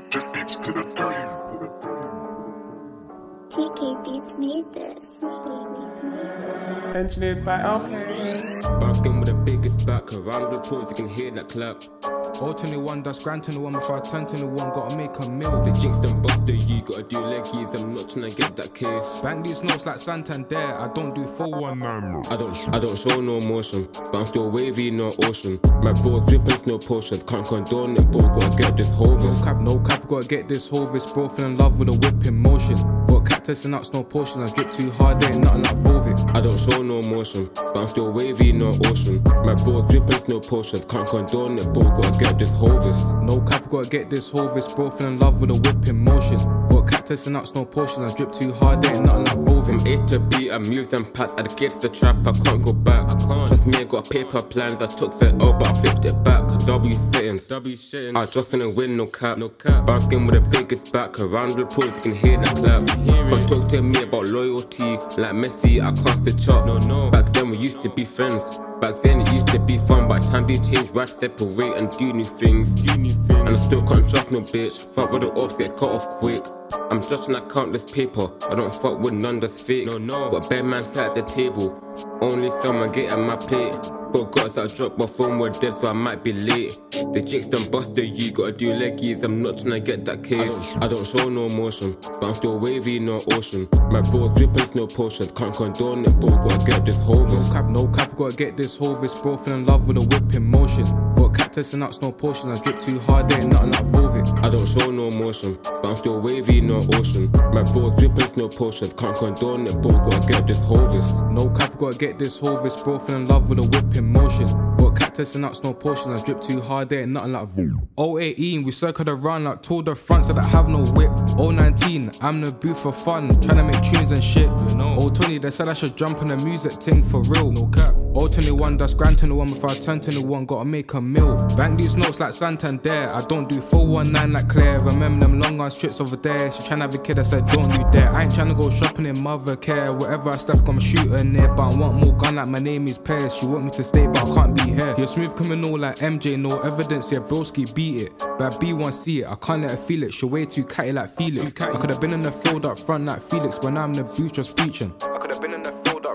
beats to the dirty. TK Beats made this. Engineered by LK. Barking with the biggest back around the port, you can hear that clap. All 21, that's grand 21 before I turn 21, gotta make a meal. The jinx done busted, you gotta do leggies, I'm not trying to get that case. Bank these notes like Santander, I don't do 419. I don't, I don't show no emotion, but I'm still wavy, no ocean. My bro dripping, no potions, can't condone it, but gotta get this No hovis. cap, no cap, gotta get this this bro fell in love with a whip in motion. And nuts, no potion, I drip too hard, there ain't nothing like Volvic. I don't show no motion, but I'm still wavy, no ocean. My bro dripping, no potions, can't condone it, bro. gotta get this hovis. No cap, gotta get this this bro fell in love with a whip in motion. Got cactus and nuts, no potion, I drip too hard, there ain't nothing like From Volvic. A to B, I move them past. I get the trap, I can't go back. I can't. Trust me, I got paper plans. I took the L, but I flipped it back. W settings. W settings. I just finna win, no cap. No cap. Barking with the biggest back. Around the pools, you can hear that clap. Can't talk to me about loyalty. Like Messi, I can't switch up. No, no. Back then, we used to be friends. Back then, it used to be fun. But the time they changed, we had to separate and do new things. Do new things. And I still can't trust no bitch. Fuck with the ops, get cut off quick. I'm just trying to count this paper. I don't fuck with none that's fake. No, no. Got bad man sat at the table. Only someone get at my plate. But got that drop my phone were dead, so I might be late. The chicks done busted, you gotta do leggies. I'm not trying to get that case. I don't show no emotion, but I'm still wavy, no ocean. My bro dripping, no potions. Can't condone it, but gotta get this No cap, no cap, gotta get this whole this bro fell in love with a whip in motion. Got cactus and nuts, no potion, I drip too hard, there ain't nothing like Volvic. I don't show no emotion, but I'm still wavy, no ocean. My bro dripping, no potions. Can't condone it, but gotta get this hovis. No cap, gotta get this whole this bro fell in love with a whip in motion. Got cactus and nuts, no potion, I drip too hard, there ain't nothing like Vol. 018, we circled around like Tour de France that have no whip. 019, I'm the booth for fun, tryna make tunes and shit. You know. 020, they said I should jump on the music thing for real. No cap. 021, that's grand 21 before I turn 21, gotta make a meal. Bank these notes like Santander, I don't do 419 like Claire. Remember them long ass trips over there, she tryna have a kid, I said don't do that. I ain't tryna go shopping in Mothercare, whatever I step, I'm shooting there. But I want more gun like my name is Pears. She want me to stay, but I can't be here. You're smooth criminal like MJ, no evidence, yeah, broski beat it. But B1 see it, I can't let her feel it. She way too catty like Felix. I could have been in the field up front like Felix, now I'm in the booth just preaching. I could have been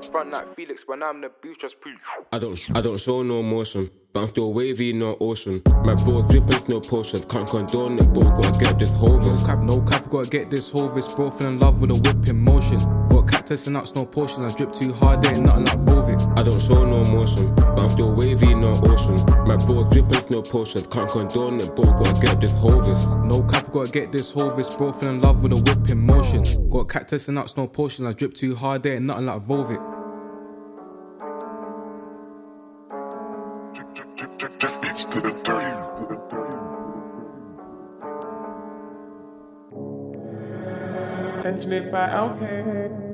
up front like Felix, but now I'm in the booth just preaching. I don't, I don't show no emotion, but I'm still wavy, no ocean. My bro dripping, no potions. Can't condone it, but gotta get this No hovis. cap, no cap, gotta get this whole this bro fell in love with a whip in motion. Got cactus and nuts, no potion, I drip too hard, there ain't nothing like Volvic. I don't show no emotion, but I'm still wavy, no ocean. My bro dripping, no potions. Can't condone it, but gotta get this hovis. No cap, gotta get this whole this bro fell in love with a whip in motion. Got cactus and nuts, no potion, I drip too hard, there ain't nothing like Volvic. Engineered by LK.